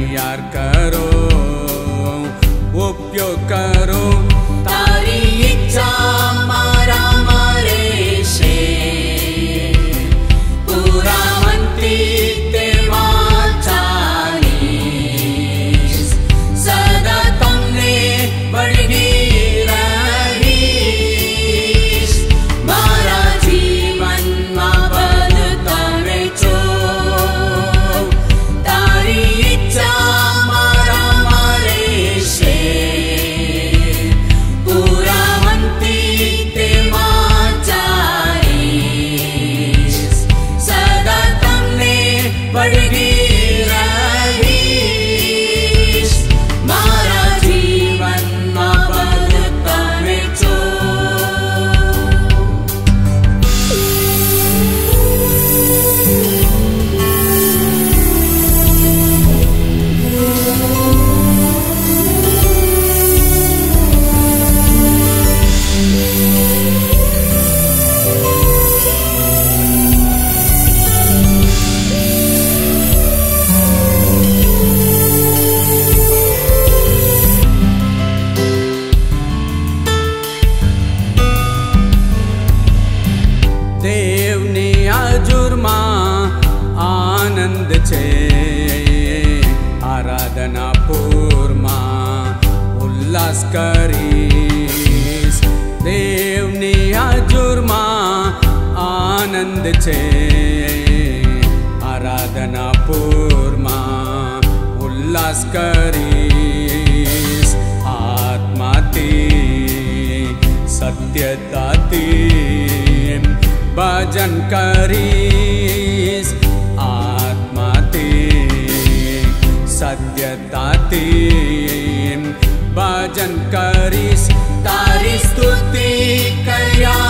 तैयार करो उपयोग करो। तारी इच्छा ઉલ્લાસ કરીશ દેવની આજુરમાં આનંદ છે આરાધના પૂરમાં ઉલ્લાસ કરીશ આત્માથી સત્યતાથી ભજન કરીશ આત્માથી સત્યતાથી भजन करिस तारी स्तुति कर्या।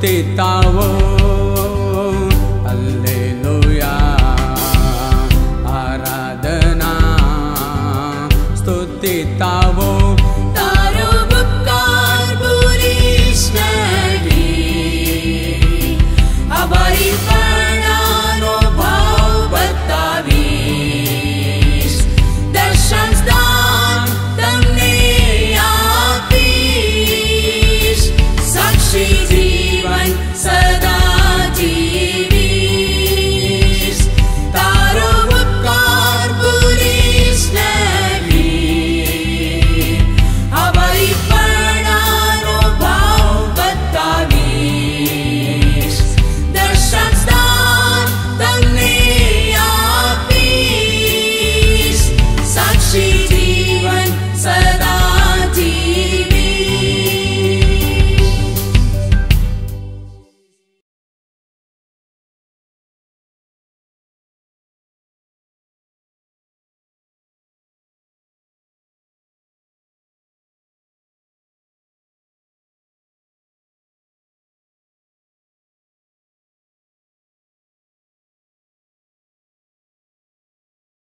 ते ताव